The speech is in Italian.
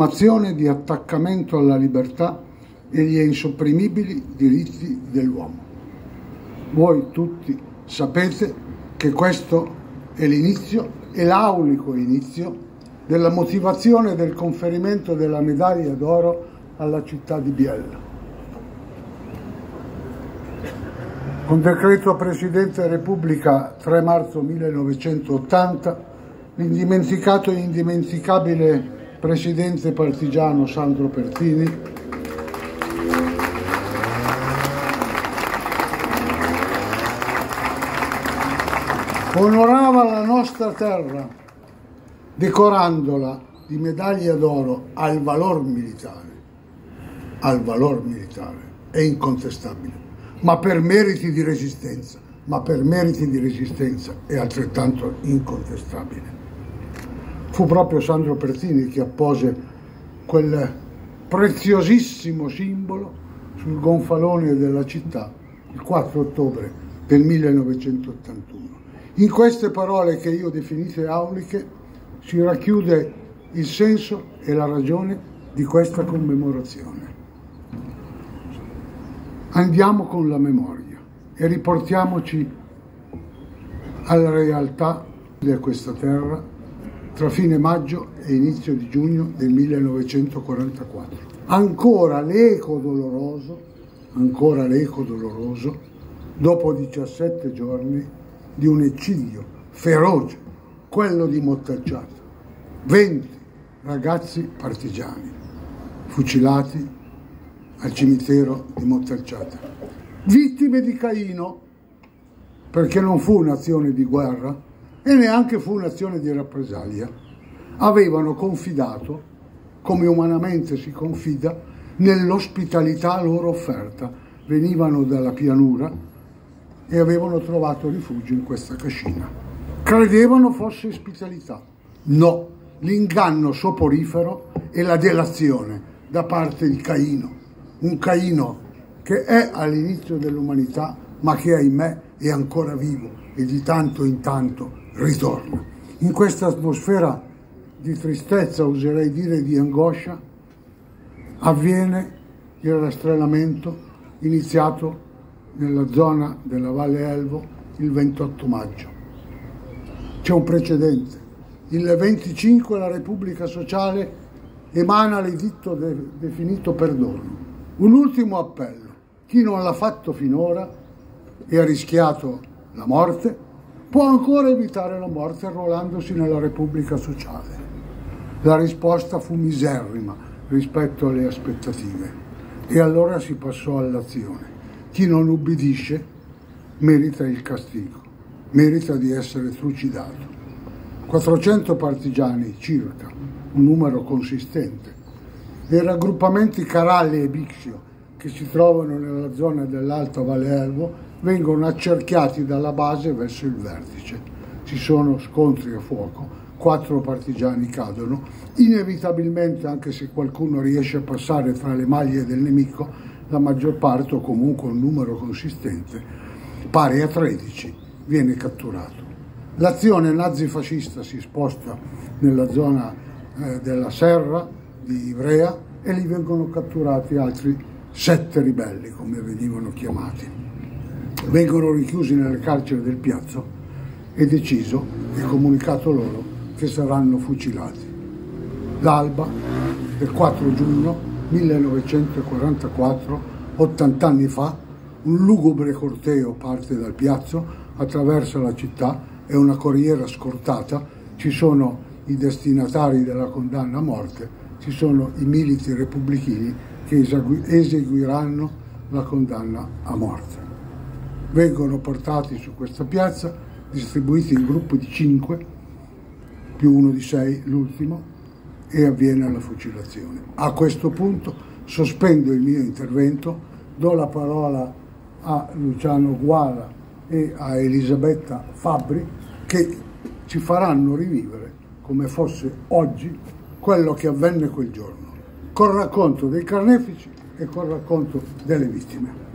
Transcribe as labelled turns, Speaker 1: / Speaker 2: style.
Speaker 1: un'azione di attaccamento alla libertà e gli insopprimibili diritti dell'uomo. Voi tutti sapete che questo è l'inizio, è l'aulico inizio della motivazione del conferimento della medaglia d'oro alla città di Biella. Con decreto Presidente Repubblica 3 marzo 1980, l'indimenticato e indimenticabile Presidente partigiano Sandro Pertini onorava la nostra terra decorandola di medaglia d'oro al valor militare, al valor militare, è incontestabile, ma per meriti di resistenza, ma per meriti di resistenza è altrettanto incontestabile. Fu proprio Sandro Pertini che appose quel preziosissimo simbolo sul gonfalone della città il 4 ottobre del 1981. In queste parole che io definite auliche si racchiude il senso e la ragione di questa commemorazione. Andiamo con la memoria e riportiamoci alla realtà di questa terra tra fine maggio e inizio di giugno del 1944. Ancora l'eco doloroso, ancora l'eco doloroso, dopo 17 giorni di un eccidio feroce, quello di Mottacciato. 20 ragazzi partigiani fucilati al cimitero di Mottacciata, vittime di Caino, perché non fu un'azione di guerra e neanche fu un'azione di rappresaglia. Avevano confidato, come umanamente si confida, nell'ospitalità loro offerta. Venivano dalla pianura, e avevano trovato rifugio in questa cascina. Credevano fosse ospitalità. No, l'inganno soporifero e la delazione da parte di Caino. Un Caino che è all'inizio dell'umanità, ma che ahimè è ancora vivo e di tanto in tanto ritorna. In questa atmosfera di tristezza, oserei dire di angoscia, avviene il rastrellamento iniziato nella zona della Valle Elvo il 28 maggio. C'è un precedente. Il 25 la Repubblica Sociale emana l'editto de definito perdono. Un ultimo appello. Chi non l'ha fatto finora e ha rischiato la morte può ancora evitare la morte arruolandosi nella Repubblica Sociale. La risposta fu miserrima rispetto alle aspettative e allora si passò all'azione. Chi non ubbidisce merita il castigo, merita di essere trucidato. 400 partigiani circa, un numero consistente, dei raggruppamenti Caralli e Bixio che si trovano nella zona dell'Alta Valle Elvo vengono accerchiati dalla base verso il vertice. Ci sono scontri a fuoco, quattro partigiani cadono, inevitabilmente anche se qualcuno riesce a passare tra le maglie del nemico la maggior parte o comunque un numero consistente, pari a 13, viene catturato. L'azione nazifascista si sposta nella zona eh, della Serra di Ivrea e lì vengono catturati altri sette ribelli, come venivano chiamati. Vengono richiusi nelle carceri del piazzo e deciso e comunicato loro che saranno fucilati. L'alba del 4 giugno 1944, 80 anni fa, un lugubre corteo parte dal piazzo, attraversa la città, è una corriera scortata, ci sono i destinatari della condanna a morte, ci sono i militi repubblichini che eseguiranno la condanna a morte. Vengono portati su questa piazza, distribuiti in gruppi di cinque, più uno di sei, l'ultimo, e avviene la fucilazione. A questo punto sospendo il mio intervento, do la parola a Luciano Guala e a Elisabetta Fabbri che ci faranno rivivere come fosse oggi quello che avvenne quel giorno, col racconto dei carnefici e col racconto delle vittime.